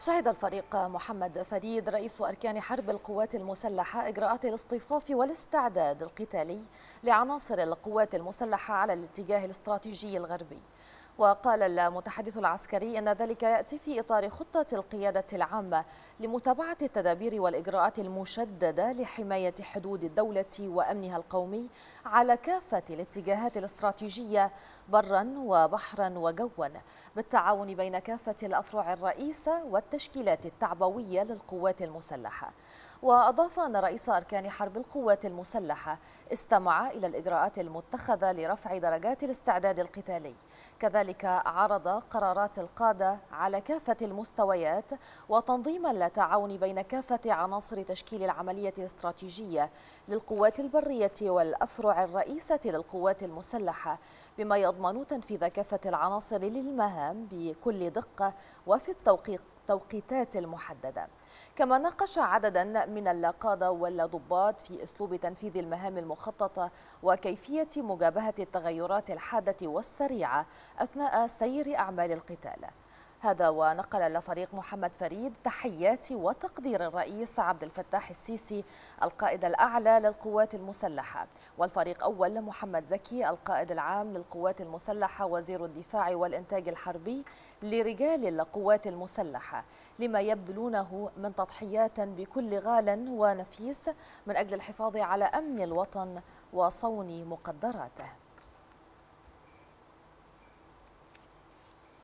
شهد الفريق محمد فريد رئيس أركان حرب القوات المسلحة إجراءات الاصطفاف والاستعداد القتالي لعناصر القوات المسلحة على الاتجاه الاستراتيجي الغربي. وقال المتحدث العسكري أن ذلك يأتي في إطار خطة القيادة العامة لمتابعة التدابير والإجراءات المشددة لحماية حدود الدولة وأمنها القومي على كافة الاتجاهات الاستراتيجية برا وبحرا وجوا بالتعاون بين كافة الأفرع الرئيسة والتشكيلات التعبوية للقوات المسلحة. وأضاف أن رئيس أركان حرب القوات المسلحة استمع إلى الإجراءات المتخذة لرفع درجات الاستعداد القتالي. كذلك عرض قرارات القادة على كافة المستويات وتنظيم التعاون بين كافة عناصر تشكيل العملية الاستراتيجية للقوات البرية والأفرع الرئيسة للقوات المسلحة بما يضمن تنفيذ كافة العناصر للمهام بكل دقة وفي التوقيت التوقيتات المحددة. كما ناقش عددا من القادة والضباط في أسلوب تنفيذ المهام المخططة وكيفية مجابهة التغيرات الحادة والسريعة أثناء سير أعمال القتال. هذا ونقل الفريق محمد فريد تحيات وتقدير الرئيس عبد الفتاح السيسي القائد الأعلى للقوات المسلحة. والفريق أول محمد زكي القائد العام للقوات المسلحة وزير الدفاع والإنتاج الحربي لرجال القوات المسلحة. لما يبذلونه من تضحيات بكل غال ونفيس من أجل الحفاظ على أمن الوطن وصون مقدراته.